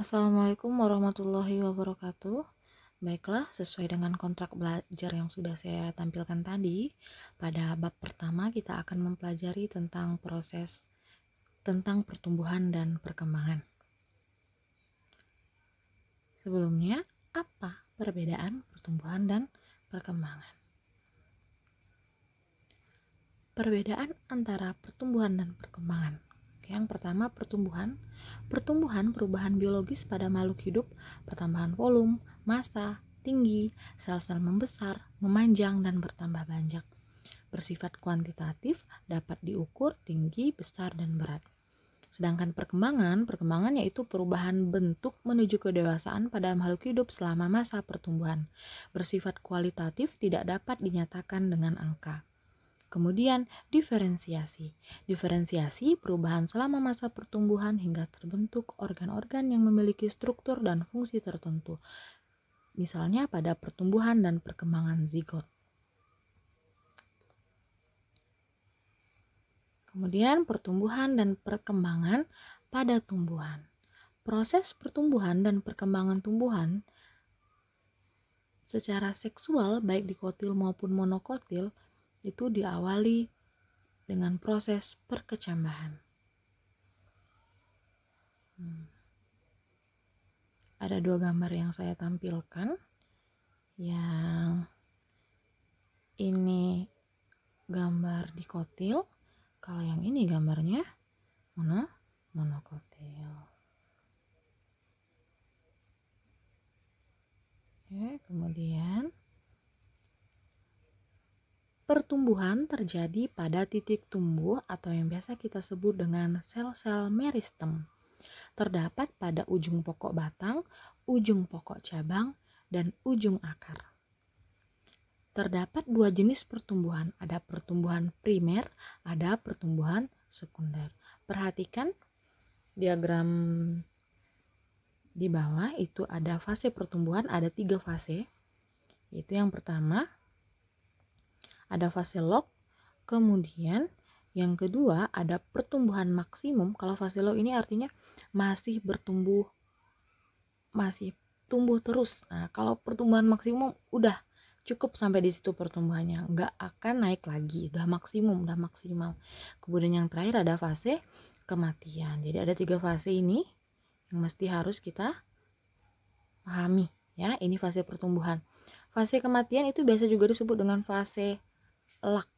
Assalamualaikum warahmatullahi wabarakatuh. Baiklah, sesuai dengan kontrak belajar yang sudah saya tampilkan tadi, pada bab pertama kita akan mempelajari tentang proses tentang pertumbuhan dan perkembangan. Sebelumnya, apa perbedaan pertumbuhan dan perkembangan? Perbedaan antara pertumbuhan dan perkembangan. Yang pertama, pertumbuhan. Pertumbuhan perubahan biologis pada makhluk hidup, pertambahan volume, massa, tinggi, sel-sel membesar, memanjang, dan bertambah banyak. Bersifat kuantitatif, dapat diukur tinggi, besar, dan berat. Sedangkan perkembangan, perkembangan yaitu perubahan bentuk menuju kedewasaan pada makhluk hidup selama masa pertumbuhan. Bersifat kualitatif tidak dapat dinyatakan dengan angka. Kemudian diferensiasi. Diferensiasi perubahan selama masa pertumbuhan hingga terbentuk organ-organ yang memiliki struktur dan fungsi tertentu. Misalnya pada pertumbuhan dan perkembangan zigot. Kemudian pertumbuhan dan perkembangan pada tumbuhan. Proses pertumbuhan dan perkembangan tumbuhan secara seksual baik dikotil maupun monokotil itu diawali dengan proses perkecambahan. Hmm. Ada dua gambar yang saya tampilkan. Yang ini gambar dikotil, kalau yang ini gambarnya mono monokotil. Oke, kemudian Pertumbuhan terjadi pada titik tumbuh atau yang biasa kita sebut dengan sel-sel meristem. Terdapat pada ujung pokok batang, ujung pokok cabang, dan ujung akar. Terdapat dua jenis pertumbuhan, ada pertumbuhan primer, ada pertumbuhan sekunder. Perhatikan diagram di bawah itu ada fase pertumbuhan, ada tiga fase. Itu yang pertama, ada fase lock, kemudian yang kedua ada pertumbuhan maksimum. Kalau fase lock ini artinya masih bertumbuh, masih tumbuh terus. Nah, kalau pertumbuhan maksimum udah cukup sampai di situ pertumbuhannya, nggak akan naik lagi, udah maksimum, udah maksimal. Kemudian yang terakhir ada fase kematian. Jadi ada tiga fase ini yang mesti harus kita pahami ya. Ini fase pertumbuhan. Fase kematian itu biasa juga disebut dengan fase lock.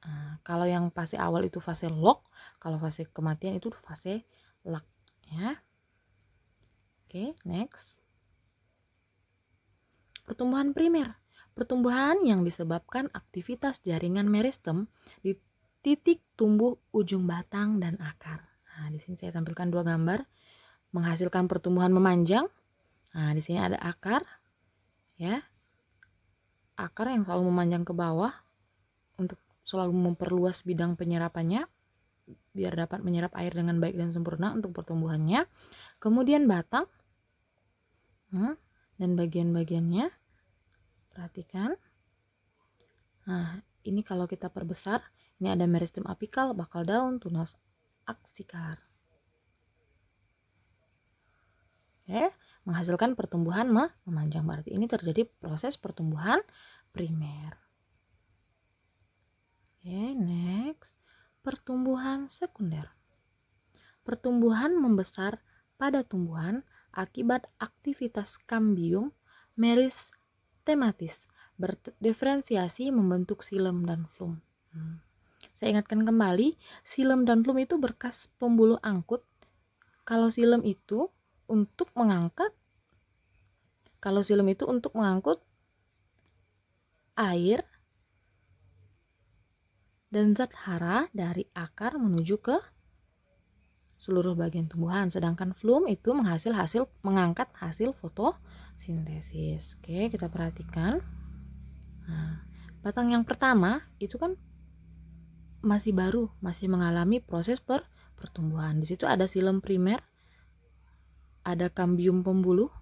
Nah, kalau yang fase awal itu fase lock, kalau fase kematian itu fase lock ya. Oke, next. Pertumbuhan primer. Pertumbuhan yang disebabkan aktivitas jaringan meristem di titik tumbuh ujung batang dan akar. Nah, di sini saya tampilkan dua gambar menghasilkan pertumbuhan memanjang. Nah, di sini ada akar ya. Akar yang selalu memanjang ke bawah selalu memperluas bidang penyerapannya biar dapat menyerap air dengan baik dan sempurna untuk pertumbuhannya. Kemudian batang nah, dan bagian-bagiannya perhatikan. Nah, ini kalau kita perbesar, ini ada meristem apikal, bakal daun, tunas aksikalar. Oke, menghasilkan pertumbuhan memanjang berarti ini terjadi proses pertumbuhan primer. Oke, next. Pertumbuhan sekunder. Pertumbuhan membesar pada tumbuhan akibat aktivitas kambium meris tematis berdiferensiasi membentuk silem dan flum. Hmm. Saya ingatkan kembali, silem dan flum itu berkas pembuluh angkut. Kalau silem itu untuk mengangkat kalau silem itu untuk mengangkut air dan zat hara dari akar menuju ke seluruh bagian tumbuhan. Sedangkan flum itu menghasil hasil mengangkat hasil fotosintesis. Oke, kita perhatikan. Nah, batang yang pertama itu kan masih baru, masih mengalami proses per pertumbuhan. Di situ ada silem primer, ada kambium pembuluh,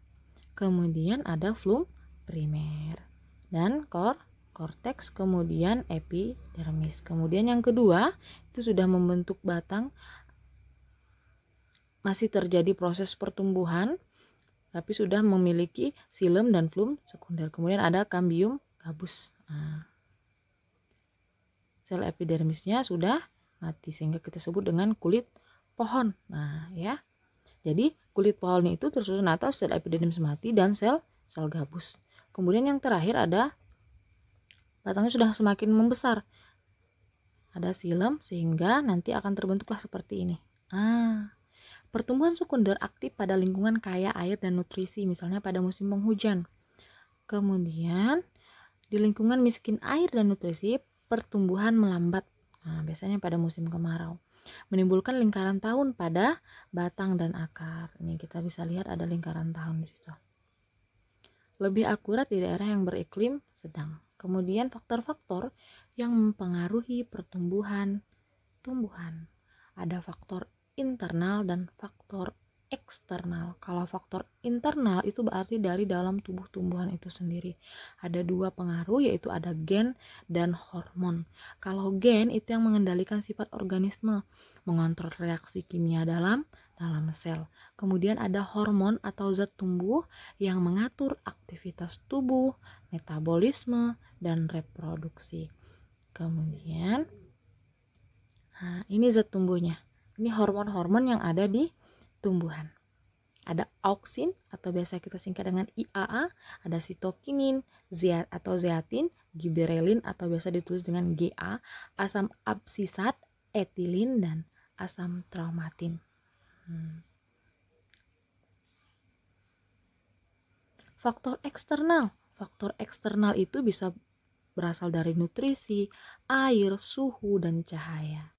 kemudian ada flum primer dan kor korteks, kemudian epidermis. Kemudian yang kedua, itu sudah membentuk batang masih terjadi proses pertumbuhan tapi sudah memiliki silem dan flum sekunder. Kemudian ada kambium gabus. Nah, sel epidermisnya sudah mati sehingga kita sebut dengan kulit pohon. Nah, ya. Jadi, kulit pohon itu tersusun atas sel epidermis mati dan sel sel gabus. Kemudian yang terakhir ada batangnya sudah semakin membesar. Ada silem sehingga nanti akan terbentuklah seperti ini. Ah, pertumbuhan sekunder aktif pada lingkungan kaya air dan nutrisi, misalnya pada musim penghujan. Kemudian, di lingkungan miskin air dan nutrisi, pertumbuhan melambat. Nah, biasanya pada musim kemarau. Menimbulkan lingkaran tahun pada batang dan akar. Ini kita bisa lihat ada lingkaran tahun di situ. Lebih akurat di daerah yang beriklim sedang. Kemudian faktor-faktor yang mempengaruhi pertumbuhan tumbuhan. Ada faktor internal dan faktor eksternal. Kalau faktor internal itu berarti dari dalam tubuh tumbuhan itu sendiri. Ada dua pengaruh yaitu ada gen dan hormon. Kalau gen itu yang mengendalikan sifat organisme, mengontrol reaksi kimia dalam dalam sel. Kemudian ada hormon atau zat tumbuh yang mengatur aktivitas tubuh, metabolisme dan reproduksi. Kemudian nah, ini zat tumbuhnya. Ini hormon-hormon yang ada di tumbuhan. Ada auksin atau biasa kita singkat dengan IAA, ada sitokinin, zeat atau zeatin, giberelin atau biasa ditulis dengan GA, asam absisat, etilin dan asam traumatin. Hmm. Faktor eksternal. Faktor eksternal itu bisa berasal dari nutrisi, air, suhu, dan cahaya.